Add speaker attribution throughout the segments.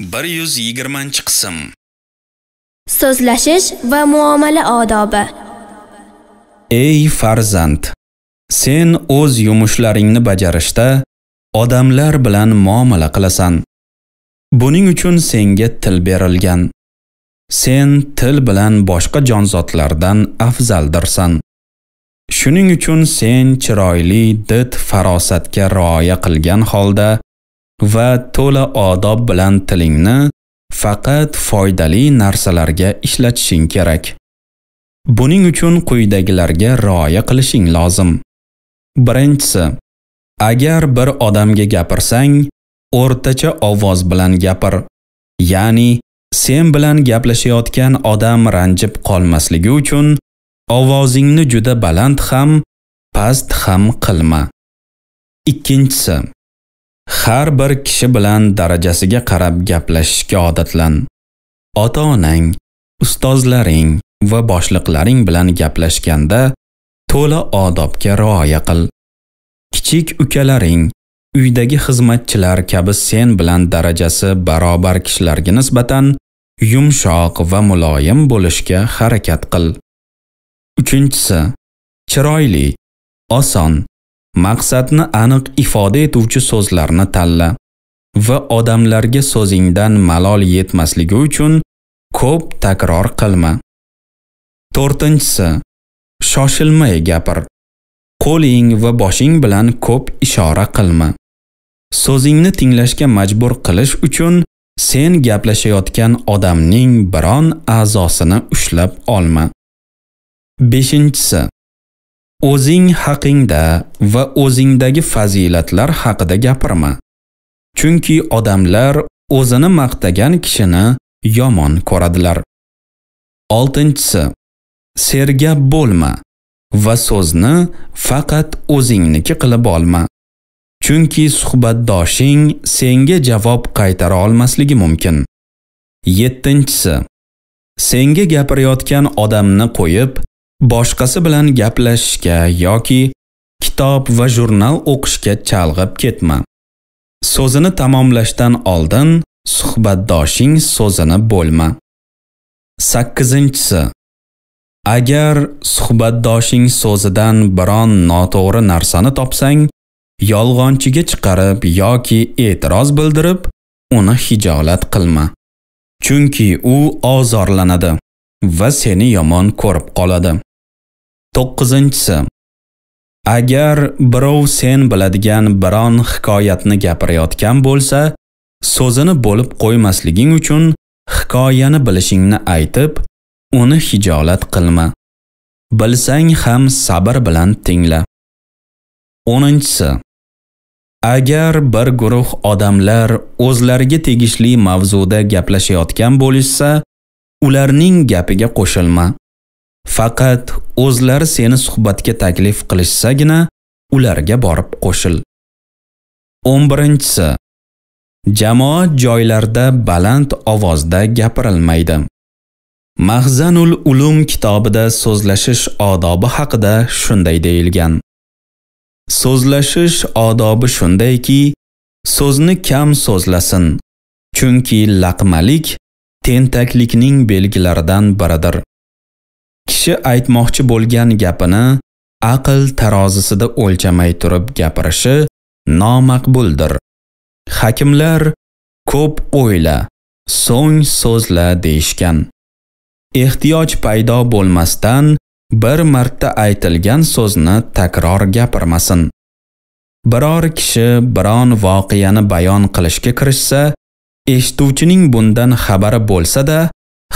Speaker 1: 120 qism
Speaker 2: So'zlashish va muomala odobi.
Speaker 1: Ey farzand, sen o'z yumushlaringni bajarishda odamlar bilan muomala qilasan. Buning uchun senga til berilgan. Sen til bilan boshqa jonzotlardan afzaldirsan. Shuning uchun sen chiroyli did farosatga rioya qilgan holda va to'la odob bilan tilingni faqat foydali narsalarga ishlatishing kerak. Buning uchun quyidagilarga rioya qilishing lozim. Birinchisi, agar bir odamga gapirsang, o'rtacha ovoz bilan gapir. Ya'ni sen bilan gaplashayotgan odam ranjib qolmasligi uchun ovozingni juda baland ham, past ham qilma. Ikkinchisi, har bir kishi bilan darajasiga qarab gaplashishga odatlan. Ota-onang, ustozlaring va boshliqlaring bilan gaplashganda to'la odobga rioya qil. Kichik ukalaring, uydagi xizmatchilar kabi sen bilan darajasi barobar kishilarga nisbatan yumshoq va muloyim bo'lishga harakat qil. Uchinchisi, chiroyli, oson Maqsadni aniq ifoda etuvchi so'zlarni tanla va odamlarga so'zingdan malol yetmasligi uchun ko'p takror qilma. 4. Shoshilmay gapir. Qo'ling va boshing bilan ko'p ishora qilma. So'zingni tinglashga majbur qilish uchun sen gaplashayotgan odamning biron a'zosini ushlab olma. 5 o'zing haqingda va o'zingdagi fazilatlar haqida gapirma. Chunki odamlar o'zini maqtagan kishini yomon ko'radilar. 6. Sergap bo'lma va so'zni faqat o'zingniki qilib olma. Chunki suhbatdoshing senga javob qaytara olmasligi mumkin. 7. Senga gapirayotgan odamni qo'yib, boshqasi bilan gaplashishga yoki kitob va jurnal o'qishga chalg'ib ketma. So'zini tamomlashdan oldin suhbatdoshing so'zini bo'lma. 8. Agar suhbatdoshing so'zidan biron noto'g'ri narsani topsang, yolg'onchiga chiqarib yoki e'tiroz bildirib, uni hijolat qilma. Chunki u ozorlanadi va seni yomon ko'rib qoladi. To'qqizinchisi. Agar birov sen biladigan biron hikoyatni gapirayotgan bo'lsa, so'zini bo'lib qo'ymasliging uchun hikoyani bilishingni aytib, uni hijolat qilma. Bilsang ham sabr bilan tingla. 10. Agar bir guruh odamlar o'zlariga tegishli mavzuda gaplashayotgan bo'lishsa, ularning gapiga qo'shilma. Faqat o'zlari seni suhbatga taklif qilishsagina ularga borib qo'shil. 11. Jamoat joylarda baland ovozda gapirilmaydi. Mahzanul Ulum kitobida so'zlashish odobi haqida shunday deyilgan. So'zlashish odobi shundayki, so'zni kam so'zlasin, chunki laqmalik tentaklikning belgilaridan biridir. Kishi aytmoqchi bo'lgan gapini aql tarozisida o'lchamay turib gapirishi nomaqbuldir. Hakimlar ko'p o'yla, so'ng so'zla deyishgan. Ehtiyoj paydo bo'lmasdan bir marta aytilgan so'zni takror gapirmasin. Biror kishi biron voqeani bayon qilishga kirishsa, eshituvchining bundan xabari bo'lsa-da,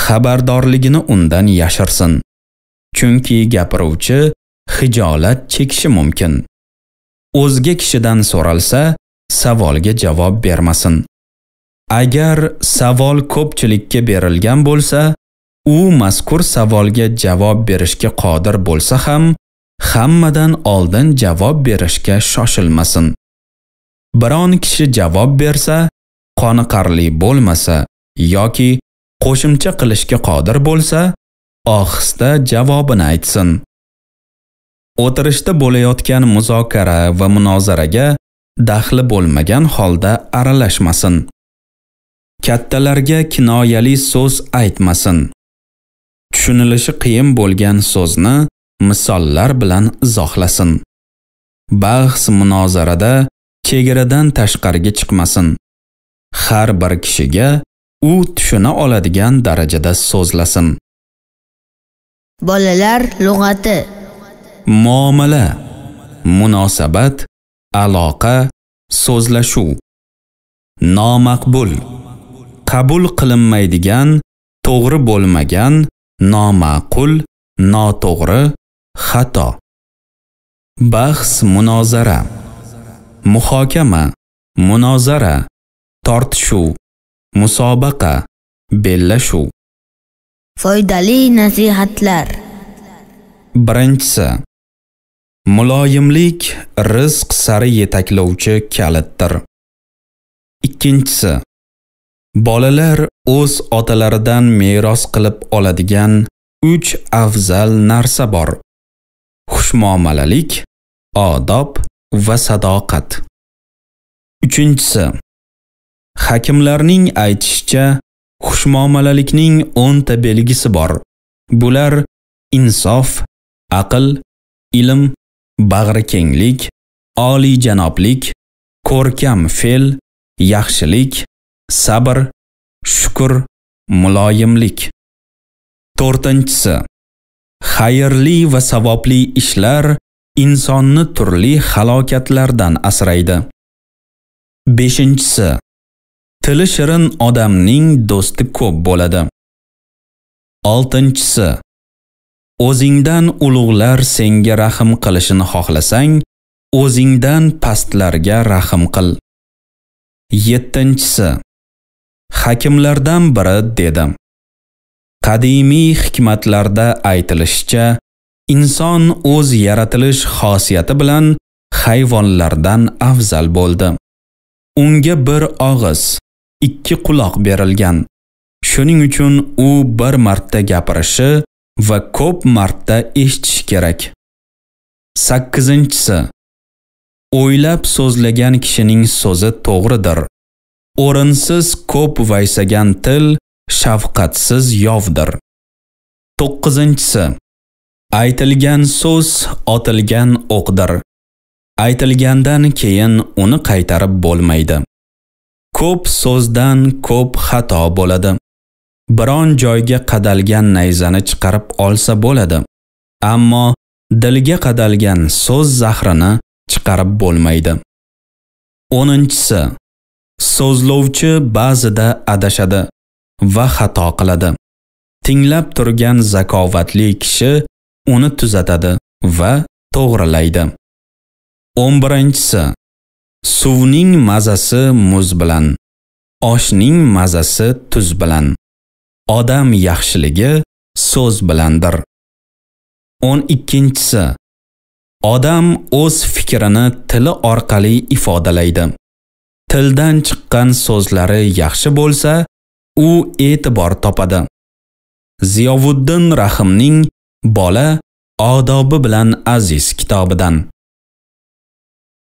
Speaker 1: xabardorligini undan yashirsin. Chunki gapiruvchi hijolat chekishi mumkin. O'zga kishidan so'ralsa, savolga javob bermasin. Agar savol ko'pchilikka berilgan bo'lsa, u mazkur savolga javob berishga qodir bo'lsa ham, hammadan oldin javob berishga shoshilmasin. Biron kishi javob bersa, qoniqarli bo'lmasa yoki qo'shimcha qilishga qodir bo'lsa, ohista javobini aytsin. O'tirishda bo'layotgan muzokara va munozaraga daxli bo'lmagan holda aralashmasin. kattalarga kinoyali so'z aytmasin. Tushunilishi qiyin bo'lgan so'zni misollar bilan izohlasin. Bahs munozarada chegaradan tashqariga chiqmasin. Har bir kishiga u tushuna oladigan darajada so'zlasin.
Speaker 3: Bolalar lug'ati
Speaker 1: Muomala, munosabat, aloqa, so'zlashuv. Nomaqbul, qabul qilinmaydigan, to'g'ri bo'lmagan, noma'qul, noto'g'ri, xato. Bahs munozara, muhokama, munozara, tortishuv, musobaqa, bellashuv.
Speaker 3: Foydali nasihatlar
Speaker 1: Birinchisi Muloyimlik rizq sari yetaklovchi kalitdir. Ikkinchisi Bolalar o'z otalaridan meros qilib oladigan 3 afzal narsa bor. Xushmuomalalik, odob va sadoqat. Uchinchisi Hakimlarning aytishicha, xushmuomalalikning 10 ta belgisi bor. Bular insof, aql, ilm, bag'rikenglik, oliyjanoblik, ko'rkam fe'l, yaxshilik, sabr, shukr, muloyimlik. 4-tinchisi xayrli va savobli ishlar insonni turli halokatlardan asraydi. 5-inchisi tili shirin odamning do'sti ko'p bo'ladi. 6-chisi O'zingdan ulug'lar senga rahim qilishini xohlasang, o'zingdan pastlarga rahim qil. 7-chisi Hakimlardan biri dedi. Qadimiy hikmatlarda aytilishicha, inson o'z yaratilish xosiyati bilan hayvonlardan afzal bo'ldi. Unga bir og'iz, ikki quloq berilgan. Shuning uchun u bir marta gapirishi va ko'p marta eshitish kerak. 8-si O'ylab so'zlagan kishining so'zi to'g'ridir. O'rinsiz ko'p vaysagan til shafqatsiz yovdir. 9-si Aytilgan so'z otilgan o'qdir. Aytilgandan keyin uni qaytarib bo'lmaydi. Ko'p so'zdan ko'p xato bo'ladi. biron joyga qadalgan nayzani chiqarib olsa bo'ladi. Ammo dilga qadalgan so'z zahrini chiqarib bo'lmaydi. 10-si So'zlovchi ba'zida adashadi va xato qiladi. Tinglab turgan zakovatli kishi uni tuzatadi va to'g'rilaydi. 11-si Suvning mazasi muz bilan, oshning mazasi tuz bilan. Odam yaxshiligi so'z bilandir. 12-si Odam o'z fikrini tili orqali ifodalaydi. Tildan chiqqan so'zlari yaxshi bo'lsa, u e'tibor topadi. Ziyovuddin Rahimning Bola odobi bilan aziz kitobidan